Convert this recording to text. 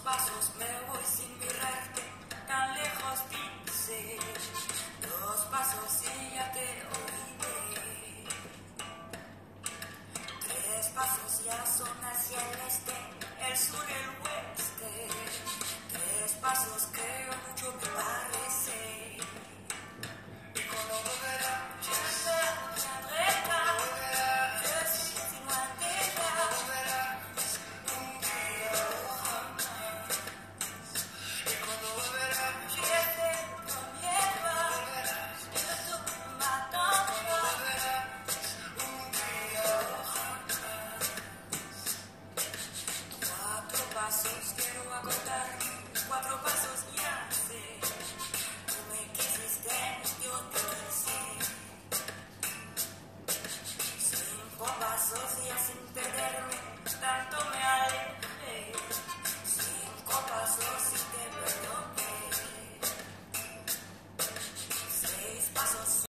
pasos me voy sin mirarte, tan lejos dice. Dos pasos y ya te oiré. Tres pasos ya son hacia el este, el sur, el oeste. Tres pasos creo mucho me parece. pasos quiero acortar, cuatro pasos ya sé. Tú me quisiste, yo te quise. Cinco pasos ya sin perderme, tanto me alejé. Cinco pasos y te perdoné. Seis pasos.